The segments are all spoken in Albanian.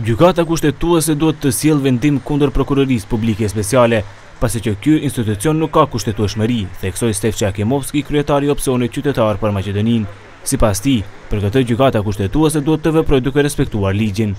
Gjykata Kushtetuese duhet të sjellë vendim kundër Prokurorisë Publike Speciale, pasi që ky institucion nuk ka kushtetueshmëri, theksoi Stevçe Jakimovski, kryetar i Opsionit Qytetar për Maqedoninë. Sipas tij, për këtë Gjykata Kushtetuese duhet të veprojë duke respektuar ligjin.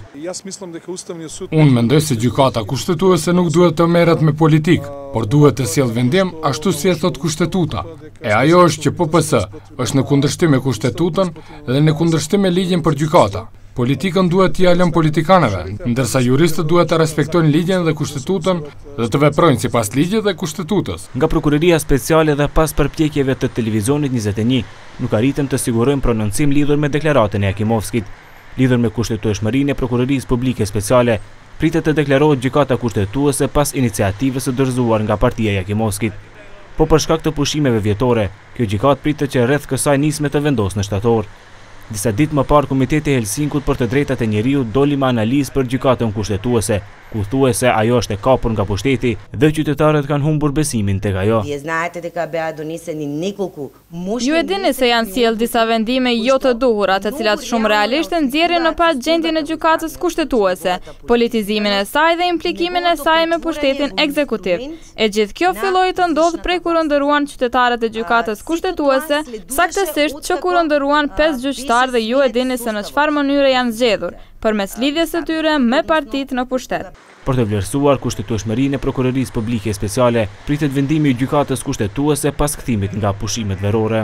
Unë mendoj se Gjykata Kushtetuese nuk duhet të merret me politikë, por duhet të sjellë vendim ashtu si e thotë Kushtetuta. E ajo është që PPS Është në kundërshtim me Kushtetutën dhe në kundërshtim me ligjin për gjykata. Politikën duhet t'ia lëmë politikanëve, ndërsa juristët duhet të respektojnë ligjin dhe Kushtetutën dhe të veprojnë sipas ligjit dhe Kushtetutës. Nga Prokuroria Speciale dhe pas përpjekjeve të Televizionit njëzet e një, nuk arritëm të sigurojmë prononcim lidhur me deklaratën e Jakimovskit. Lidhur me kushtetueshmërinë e Prokurorisë Publike Speciale, pritet të deklarohet Gjykata Kushtetuese pas iniciativës së dorëzuar nga partia e Jakimovskit. Po për shkak të pushimeve vjetore, Kjo gjykatë pritet që rreth kësaj nisme të vendosë në shtator. Disa ditë më parë Komiteti i Helsinkut për të Drejtat e Njeriut doli me analizë për Gjykatën Kushtetuese, ku thuhet se ajo është e kapur nga pushteti dhe qytetarët kanë humbur besimin tek ajo. Ju e dini se janë sjellë disa vendime jo të duhura, të cilat shumë realisht e nxjerrin në pah gjendjen e Gjykatës Kushtetuese, politizimin e saj dhe implikimin e saj me pushtetin ekzekutiv. E gjithë kjo filloi të ndodhë prej kur u ndërruan qytetarët e Gjykatës Kushtetuese, saktësisht që kur u ndërruan pesë gjyqtarë dhe ju e dini se në çfarë mënyre janë zgjedhur, përmes lidhjes së tyre me partitë në pushtet. Për të vlerësuar kushtetueshmërinë e Prokurorisë Publike Speciale, pritet vendimi i Gjykatës Kushtetuese pas kthimit nga pushimet verore.